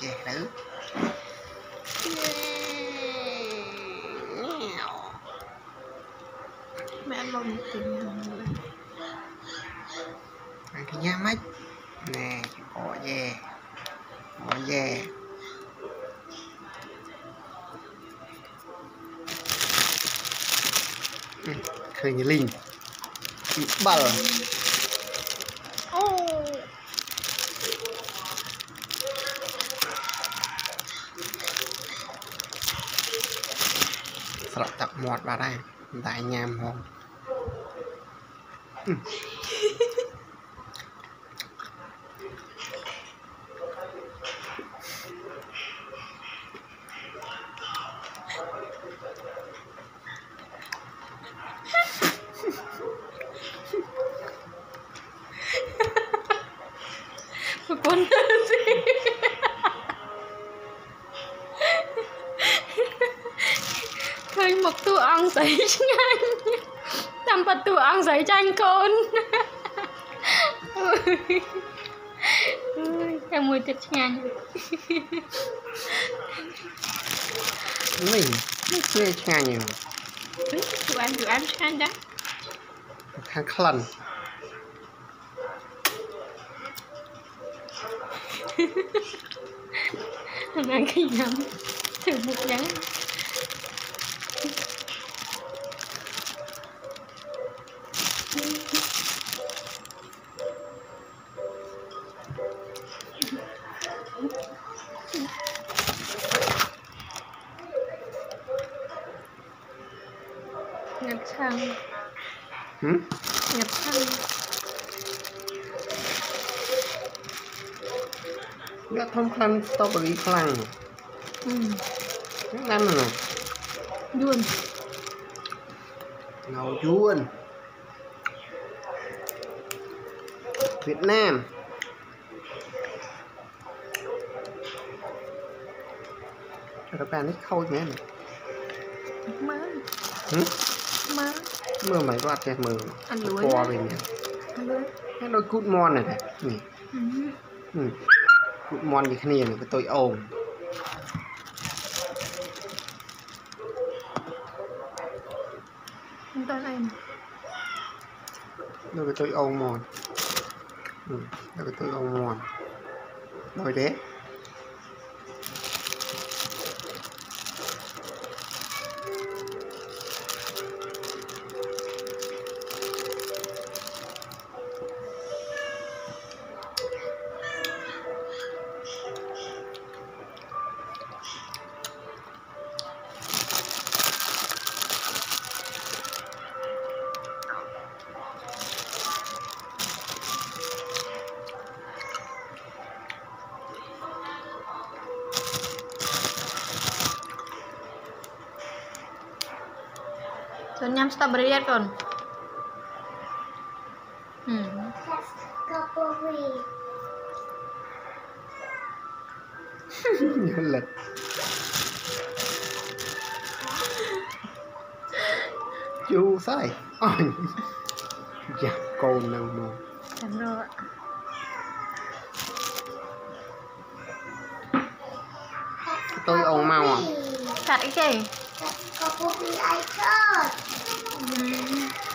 nữ mẹ lồng tình ăn cái nhá mắt. Nè bỏ về bỏ về khơi như linh. Bị bờ ô ស្រក់ទឹកមាត់បាត់ហើយប៉ុន្តែញ៉ាំហងអឺ ប្ ឃើញមកតួអង្គស្រីឆ្ងាញ់តាមប៉ាតួអង្គស្រីចាញ់កូនអើយតែមួយទៀតឆ្ងាញ់ នេះនេះជាឆ្ងាញ់ហ្នឹង chú ăn chú ănឆ្ងាញ់ដែរ ខាងក្លិន ហ្នឹងគេញ៉ាំធ្វើមុខចឹង งัดช่างหืมงัดช่างแล้วทำคลังสตรอเบอรี่คลังอืมนั่นน่ะยวนเงายวนเวียดนามระฐบานี่เข้าอย่างไงมั้ย មើលមើលមិនគាត់អត់ចេះមើលអត់លួយពណ៌វិញហ្នឹងដូចគូតមន់នេះនេះគូតមន់ជាគ្នានេះកតុយអូមមិនដល់អីដល់កតុយអូមមន់ដល់កតុយអូមមន់ដល់ទេ Sonjam está brillar ya, con. Hmm. Yola. Chú sai. Ôi. Dạ con nào mà. Thành. Tôi ồn mau à. Cắt cái gì? Papupi, I thought. Mm.